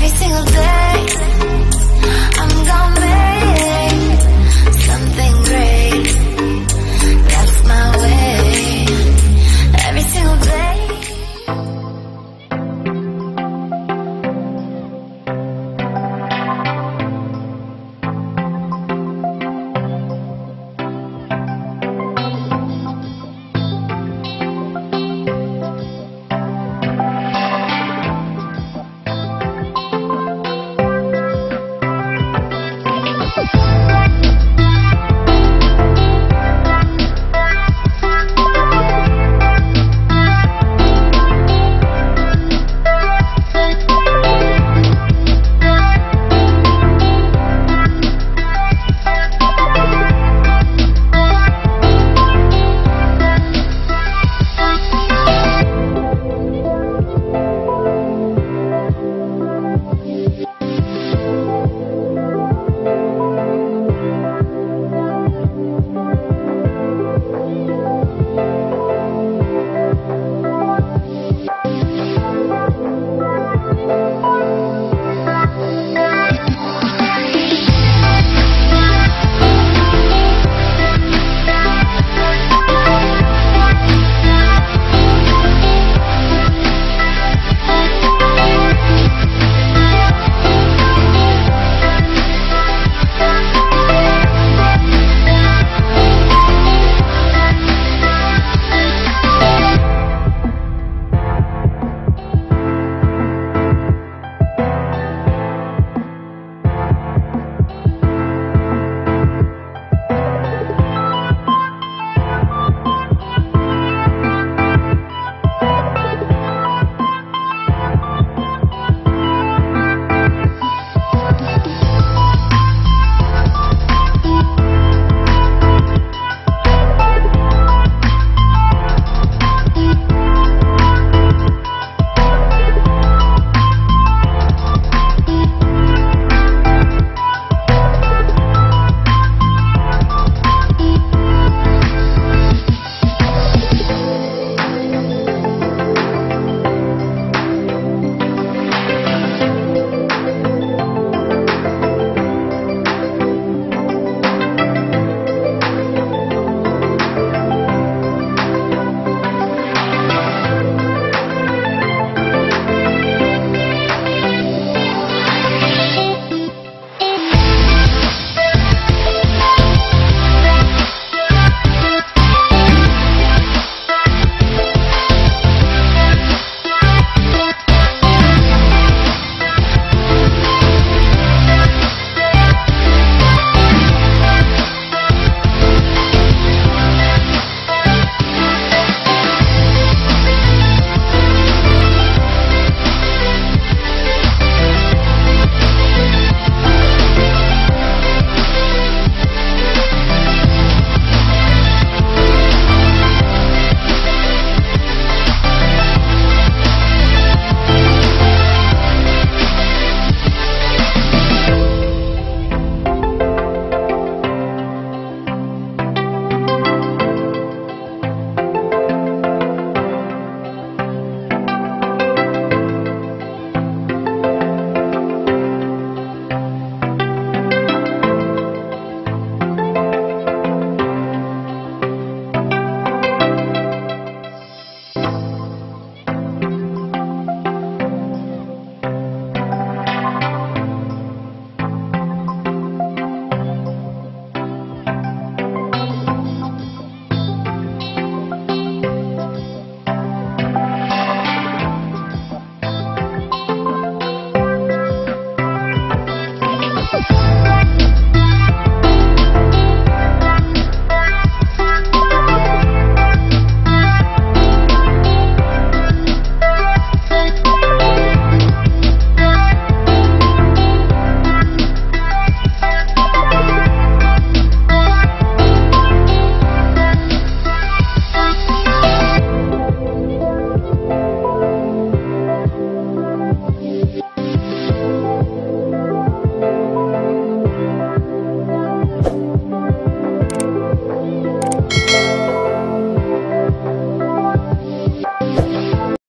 every single day.